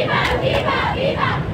viva, viva, viva.